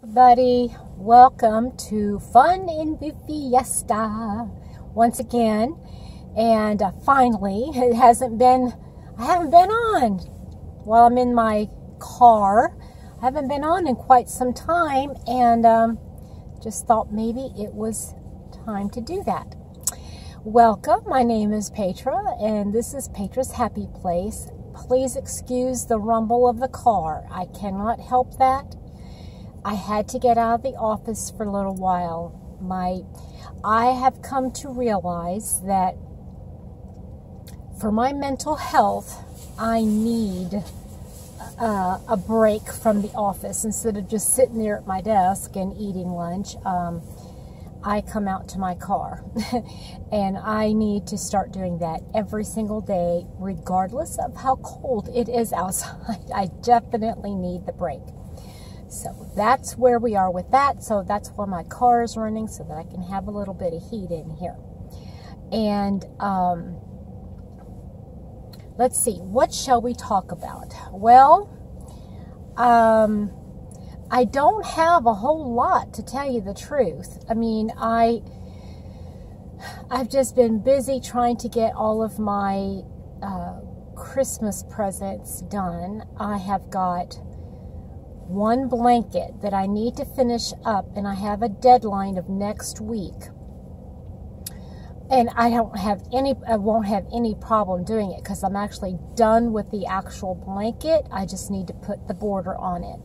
everybody. Welcome to Fun in Fiesta once again. And uh, finally, it hasn't been, I haven't been on while I'm in my car. I haven't been on in quite some time and um, just thought maybe it was time to do that. Welcome. My name is Petra and this is Petra's Happy Place. Please excuse the rumble of the car. I cannot help that. I had to get out of the office for a little while. My I have come to realize that for my mental health, I need uh, a break from the office instead of just sitting there at my desk and eating lunch. Um, I come out to my car and I need to start doing that every single day, regardless of how cold it is outside. I definitely need the break. So that's where we are with that. So that's why my car is running so that I can have a little bit of heat in here. And um, let's see, what shall we talk about? Well, um, I don't have a whole lot to tell you the truth. I mean, I I've just been busy trying to get all of my uh, Christmas presents done. I have got one blanket that I need to finish up, and I have a deadline of next week. And I don't have any, I won't have any problem doing it because I'm actually done with the actual blanket. I just need to put the border on it.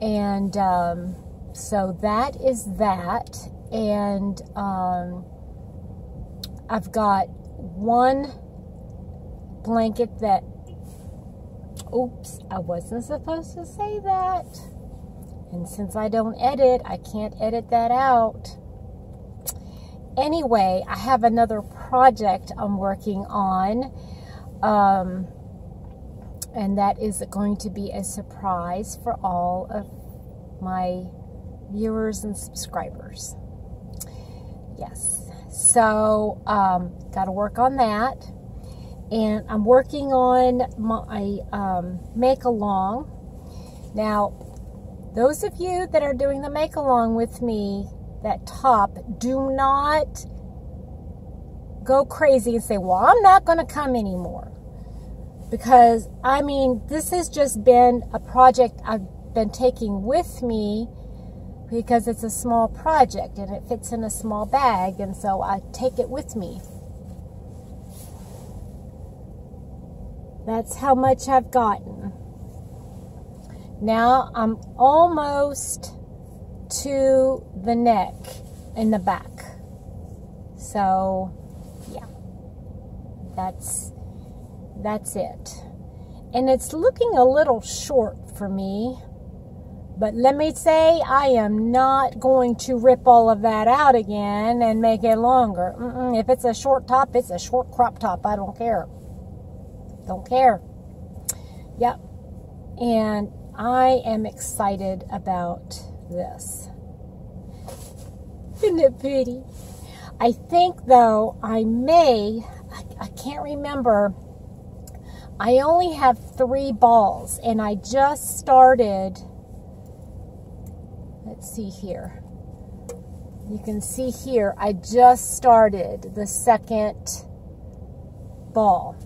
And um, so that is that. And um, I've got one blanket that Oops, I wasn't supposed to say that. And since I don't edit, I can't edit that out. Anyway, I have another project I'm working on. Um, and that is going to be a surprise for all of my viewers and subscribers. Yes. So, um, got to work on that and I'm working on my um, make along. Now, those of you that are doing the make along with me, that top, do not go crazy and say, Well, I'm not going to come anymore. Because, I mean, this has just been a project I've been taking with me because it's a small project and it fits in a small bag, and so I take it with me That's how much I've gotten. Now I'm almost to the neck in the back. So, yeah. That's that's it. And it's looking a little short for me. But let me say, I am not going to rip all of that out again and make it longer. Mm-mm. If it's a short top, it's a short crop top. I don't care. Don't care. Yep. And I am excited about this. Isn't it pretty? I think, though, I may, I, I can't remember. I only have three balls, and I just started. Let's see here. You can see here, I just started the second ball.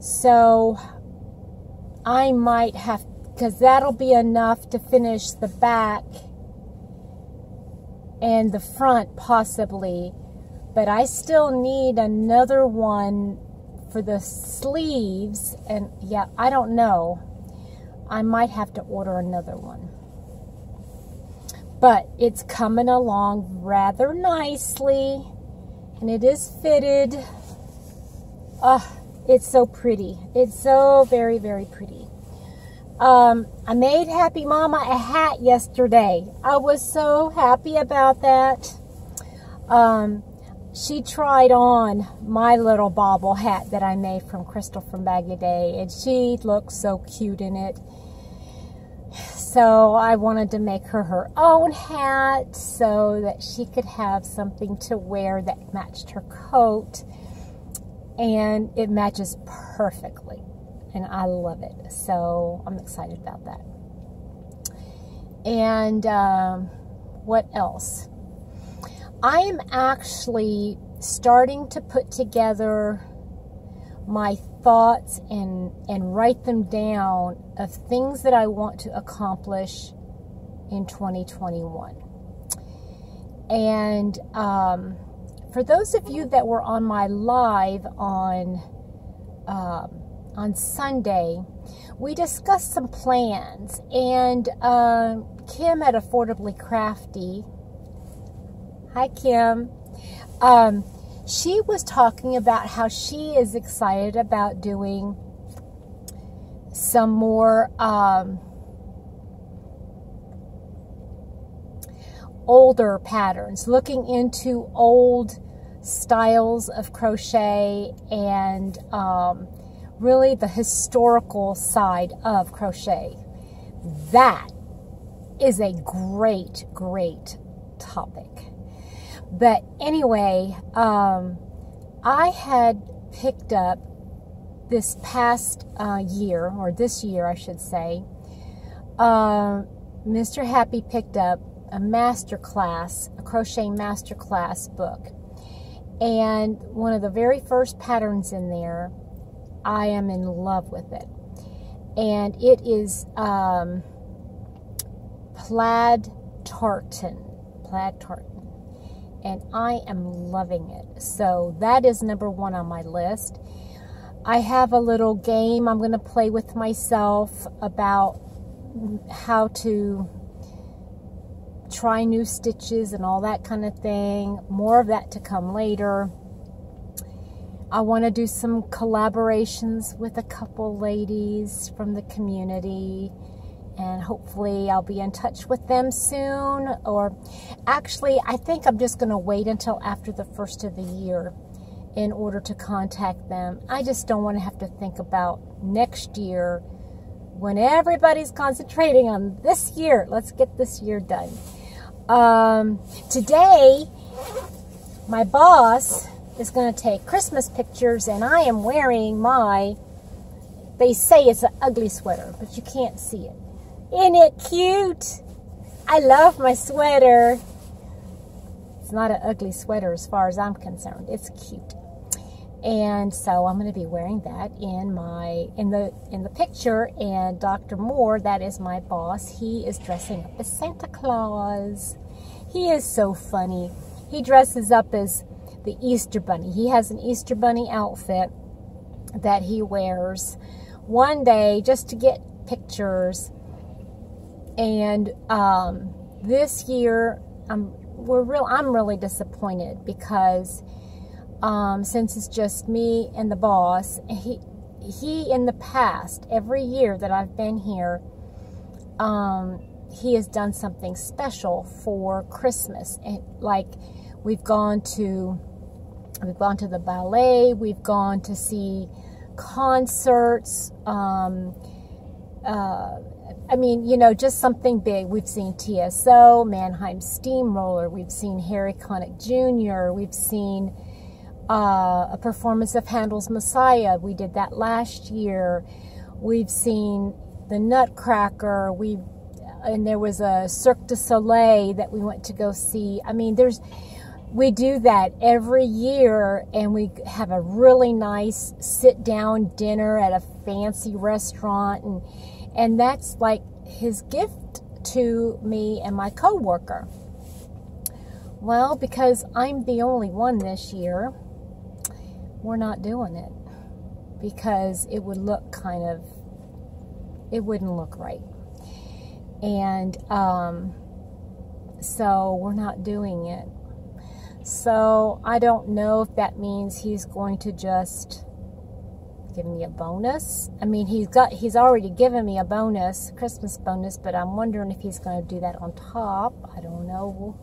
So I might have, because that'll be enough to finish the back and the front possibly. But I still need another one for the sleeves. And yeah, I don't know. I might have to order another one. But it's coming along rather nicely. And it is fitted. Ugh it's so pretty. It's so very, very pretty. Um, I made Happy Mama a hat yesterday. I was so happy about that. Um, she tried on my little bobble hat that I made from Crystal from Bag Day, and she looked so cute in it. So I wanted to make her her own hat so that she could have something to wear that matched her coat and it matches perfectly and I love it. So I'm excited about that. And um, what else? I am actually starting to put together my thoughts and and write them down of things that I want to accomplish in 2021. And um, for those of you that were on my live on um, on Sunday, we discussed some plans, and uh, Kim at Affordably Crafty. Hi, Kim. Um, she was talking about how she is excited about doing some more um, older patterns, looking into old styles of crochet and um, really the historical side of crochet. That is a great, great topic. But anyway, um, I had picked up this past uh, year, or this year, I should say, uh, Mr. Happy picked up a master class, a crochet master class book. And one of the very first patterns in there, I am in love with it. And it is um, plaid tartan. Plaid tartan and I am loving it. So that is number one on my list. I have a little game I'm going to play with myself about how to try new stitches and all that kind of thing. More of that to come later. I want to do some collaborations with a couple ladies from the community and hopefully I'll be in touch with them soon. Or actually, I think I'm just going to wait until after the first of the year in order to contact them. I just don't want to have to think about next year when everybody's concentrating on this year. Let's get this year done. Um, today, my boss is going to take Christmas pictures, and I am wearing my. They say it's an ugly sweater, but you can't see it. Isn't it cute? I love my sweater. It's not an ugly sweater as far as I'm concerned. It's cute. And so I'm going to be wearing that in my in the in the picture and Dr. Moore, that is my boss, he is dressing up as Santa Claus. He is so funny. He dresses up as the Easter bunny. He has an Easter bunny outfit that he wears one day just to get pictures and um, this year, I'm we're real. I'm really disappointed because um, since it's just me and the boss, he he in the past every year that I've been here, um, he has done something special for Christmas, and like we've gone to we've gone to the ballet, we've gone to see concerts. Um, uh, I mean, you know, just something big. We've seen TSO, Mannheim Steamroller, we've seen Harry Connick Jr., we've seen uh, a performance of Handel's Messiah. We did that last year. We've seen the Nutcracker. We and there was a Cirque du Soleil that we went to go see. I mean, there's we do that every year and we have a really nice sit down dinner at a fancy restaurant and and that's like his gift to me and my coworker. Well, because I'm the only one this year, we're not doing it because it would look kind of it wouldn't look right. And um, so we're not doing it. So I don't know if that means he's going to just give me a bonus. I mean, he's got he's already given me a bonus, Christmas bonus, but I'm wondering if he's going to do that on top. I don't know.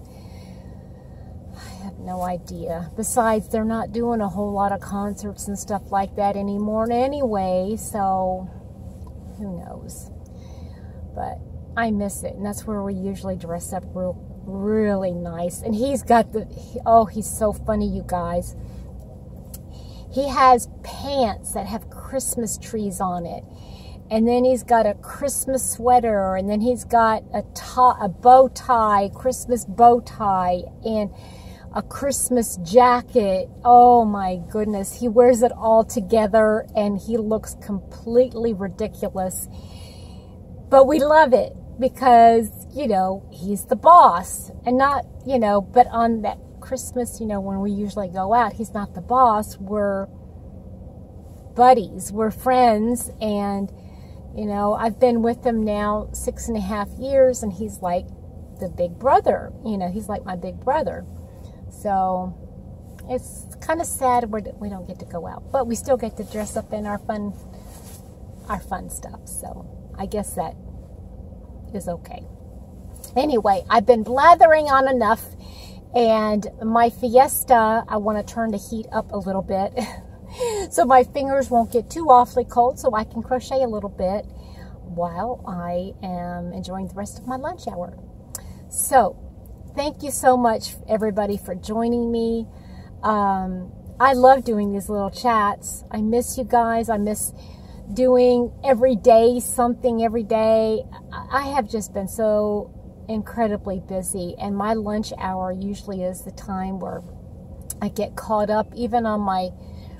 Have no idea. Besides, they're not doing a whole lot of concerts and stuff like that anymore anyway, so who knows. But I miss it, and that's where we usually dress up real really nice. And he's got the oh, he's so funny, you guys he has pants that have Christmas trees on it. and then he's got a Christmas sweater, and then he's got a, tie, a bow tie, Christmas bow tie, and a Christmas jacket. Oh my goodness. He wears it all together and he looks completely ridiculous. But we love it because, you know, he's the boss and not, you know, but on that Christmas, you know, when we usually go out, he's not the boss. We're buddies, we're friends. And, you know, I've been with him now six and a half years and he's like the big brother. You know, he's like my big brother. So it's kind of sad we we don't get to go out, but we still get to dress up in our fun, our fun stuff. So I guess that is okay. Anyway, I've been blathering on enough, and my Fiesta, I want to turn the heat up a little bit, so my fingers won't get too awfully cold, so I can crochet a little bit while I am enjoying the rest of my lunch hour. So thank you so much, everybody, for joining me. Um, I love doing these little chats. I miss you guys. I miss doing every day something every day. I have just been so incredibly busy, and my lunch hour usually is the time where I get caught up, even on my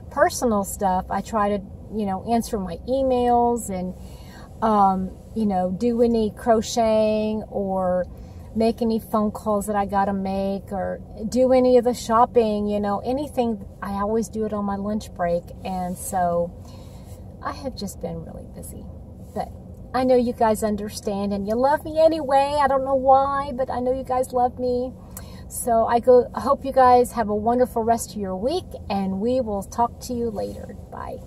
personal stuff. I try to, you know, answer my emails and, um, you know, do any crocheting or make any phone calls that I got to make or do any of the shopping, you know, anything. I always do it on my lunch break. And so I have just been really busy. But I know you guys understand and you love me anyway. I don't know why, but I know you guys love me. So I go hope you guys have a wonderful rest of your week and we will talk to you later. Bye.